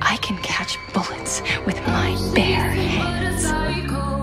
I can catch bullets with my bare hands.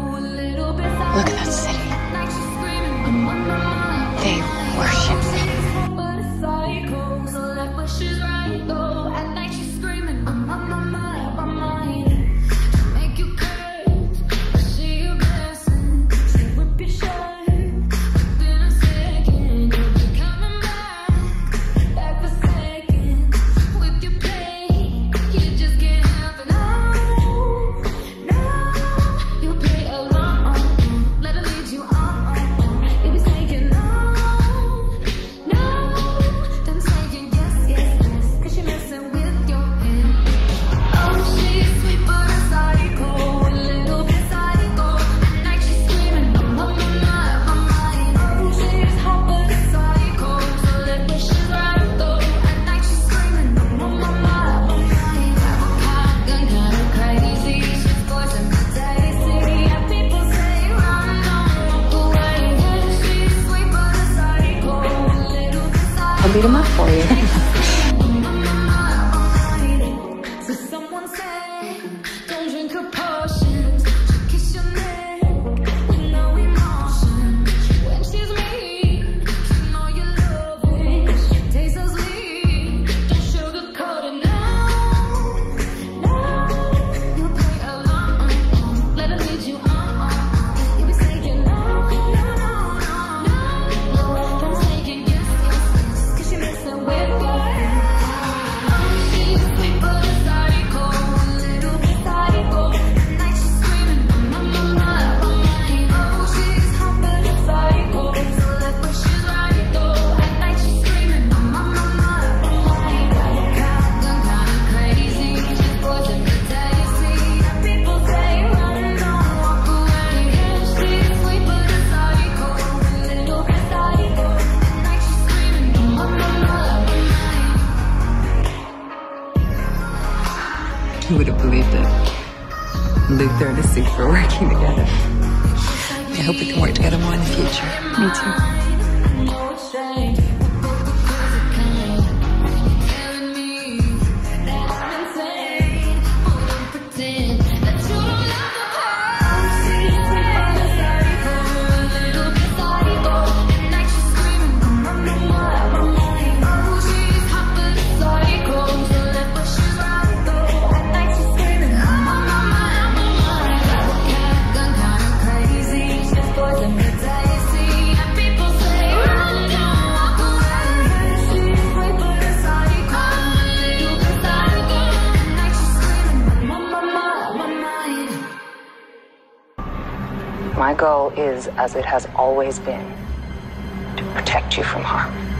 enough for. Iya. Who would have believed it? Luthor and a super working together. I hope we can work together more in the future. Me too. My goal is, as it has always been, to protect you from harm.